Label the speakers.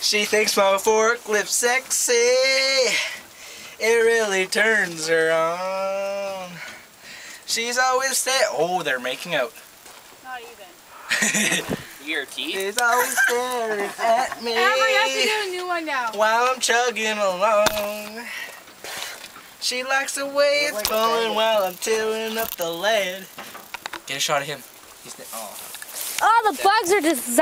Speaker 1: She thinks my forklift's sexy. It really turns her on. She's always say, oh, they're making out.
Speaker 2: Not even.
Speaker 3: Your teeth?
Speaker 1: She's always staring at me
Speaker 2: Amber, you have to get a new one now.
Speaker 1: while I'm chugging along. She likes the way it's going while I'm tearing up the lead. Get a shot of him. He's oh. the, oh.
Speaker 2: Oh, the bugs are just